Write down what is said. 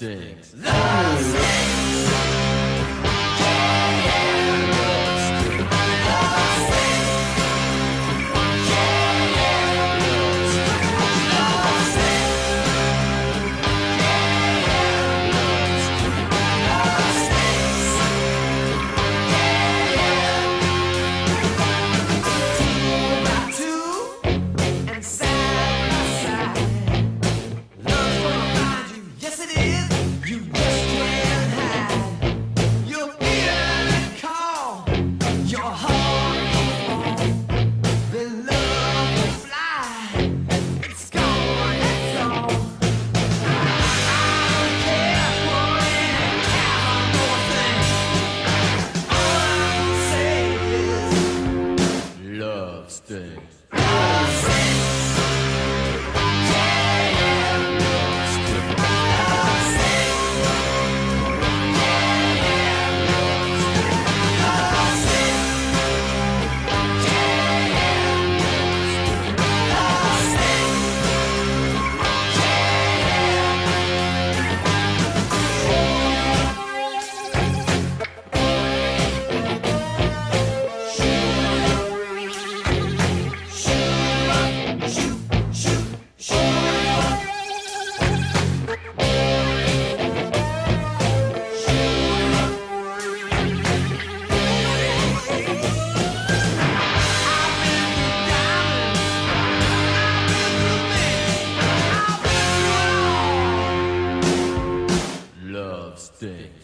things. gente.